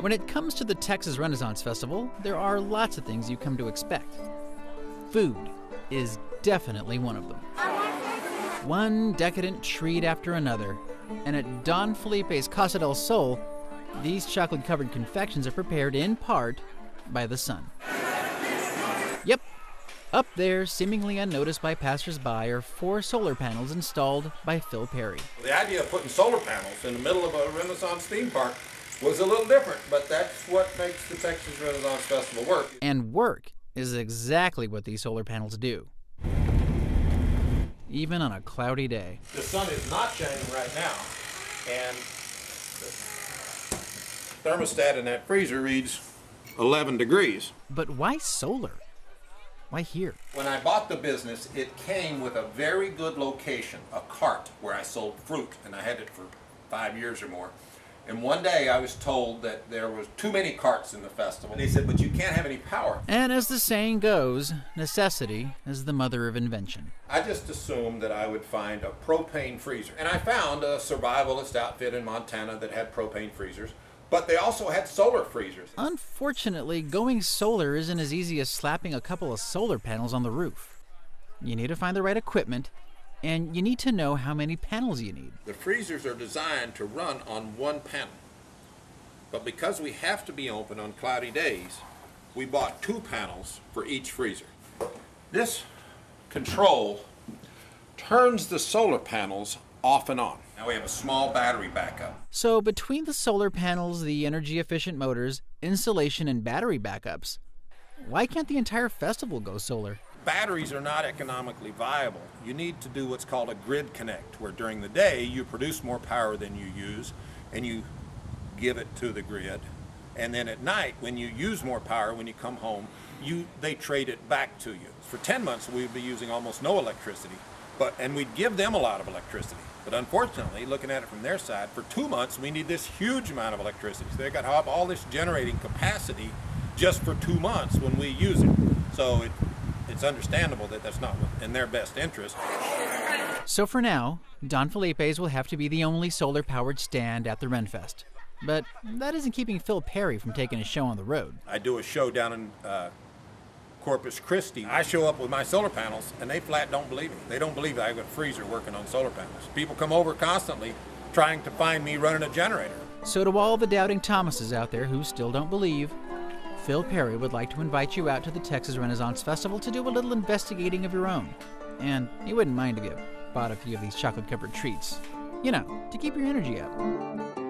When it comes to the Texas Renaissance Festival, there are lots of things you come to expect. Food is definitely one of them. One decadent treat after another, and at Don Felipe's Casa del Sol, these chocolate covered confections are prepared in part by the sun. Yep, up there, seemingly unnoticed by passersby, are four solar panels installed by Phil Perry. The idea of putting solar panels in the middle of a Renaissance theme park was a little different, but that's what makes the Texas Renaissance Festival work. And work is exactly what these solar panels do. Even on a cloudy day. The sun is not shining right now, and the thermostat in that freezer reads 11 degrees. But why solar? Why here? When I bought the business, it came with a very good location, a cart where I sold fruit, and I had it for five years or more. And one day I was told that there was too many carts in the festival. And they said, but you can't have any power. And as the saying goes, necessity is the mother of invention. I just assumed that I would find a propane freezer. And I found a survivalist outfit in Montana that had propane freezers. But they also had solar freezers. Unfortunately, going solar isn't as easy as slapping a couple of solar panels on the roof. You need to find the right equipment, and you need to know how many panels you need. The freezers are designed to run on one panel. But because we have to be open on cloudy days, we bought two panels for each freezer. This control turns the solar panels off and on. Now we have a small battery backup. So, between the solar panels, the energy efficient motors, insulation, and battery backups, why can't the entire festival go solar? Batteries are not economically viable. You need to do what's called a grid connect, where during the day you produce more power than you use and you give it to the grid. And then at night, when you use more power, when you come home, you they trade it back to you. For 10 months, we'd be using almost no electricity, but and we'd give them a lot of electricity. But unfortunately, looking at it from their side, for two months we need this huge amount of electricity. So they got to have all this generating capacity just for two months when we use it. So it, it's understandable that that's not in their best interest. So for now, Don Felipe's will have to be the only solar powered stand at the Renfest. But that isn't keeping Phil Perry from taking a show on the road. I do a show down in uh, Corpus Christi. I show up with my solar panels, and they flat don't believe me. They don't believe I have a freezer working on solar panels. People come over constantly trying to find me running a generator. So, to all the doubting Thomases out there who still don't believe, Phil Perry would like to invite you out to the Texas Renaissance Festival to do a little investigating of your own. And he wouldn't mind if you bought a few of these chocolate covered treats. You know, to keep your energy up.